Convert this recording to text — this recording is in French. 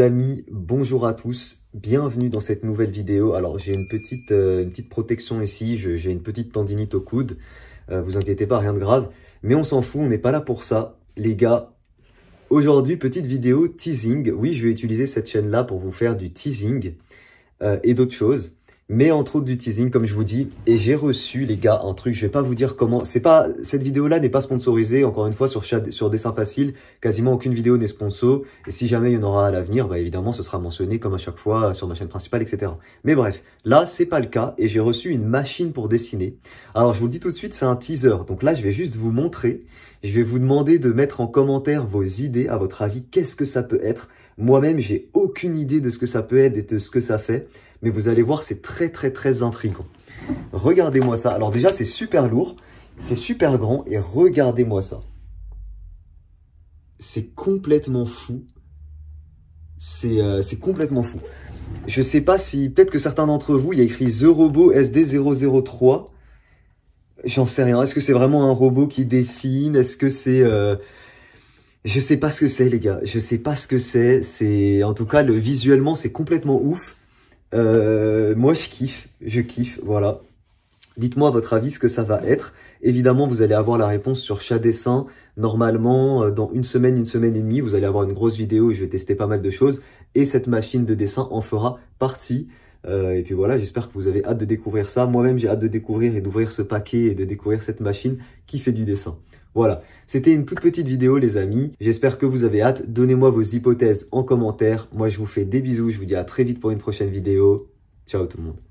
Amis, bonjour à tous, bienvenue dans cette nouvelle vidéo. Alors j'ai une petite, euh, petite protection ici, j'ai une petite tendinite au coude, euh, vous inquiétez pas, rien de grave, mais on s'en fout, on n'est pas là pour ça. Les gars, aujourd'hui petite vidéo teasing, oui je vais utiliser cette chaîne là pour vous faire du teasing euh, et d'autres choses mais entre autres du teasing comme je vous dis et j'ai reçu les gars un truc je vais pas vous dire comment c'est pas cette vidéo là n'est pas sponsorisée encore une fois sur sur dessin facile. Quasiment aucune vidéo n'est sponsor. Et si jamais il y en aura à l'avenir bah évidemment ce sera mentionné comme à chaque fois sur ma chaîne principale etc mais bref là c'est pas le cas et j'ai reçu une machine pour dessiner. Alors je vous le dis tout de suite c'est un teaser. Donc là je vais juste vous montrer. Je vais vous demander de mettre en commentaire vos idées à votre avis qu'est-ce que ça peut être? Moi-même j'ai aucune idée de ce que ça peut être et de ce que ça fait mais vous allez voir, c'est très très très intriguant. Regardez-moi ça. Alors déjà, c'est super lourd, c'est super grand, et regardez-moi ça. C'est complètement fou. Euh, c'est complètement fou. Je sais pas si, peut-être que certains d'entre vous, il y a écrit The Robot SD003. J'en sais rien. Est-ce que c'est vraiment un robot qui dessine? Est-ce que c'est... Euh... Je sais pas ce que c'est les gars, je sais pas ce que c'est, c'est en tout cas le visuellement c'est complètement ouf. Euh, moi, je kiffe, je kiffe, voilà. Dites-moi votre avis, ce que ça va être. Évidemment, vous allez avoir la réponse sur chaque dessin. Normalement, euh, dans une semaine, une semaine et demie, vous allez avoir une grosse vidéo où je vais tester pas mal de choses. Et cette machine de dessin en fera partie. Euh, et puis voilà, j'espère que vous avez hâte de découvrir ça. Moi-même, j'ai hâte de découvrir et d'ouvrir ce paquet et de découvrir cette machine qui fait du dessin. Voilà, c'était une toute petite vidéo les amis. J'espère que vous avez hâte. Donnez-moi vos hypothèses en commentaire. Moi, je vous fais des bisous. Je vous dis à très vite pour une prochaine vidéo. Ciao tout le monde.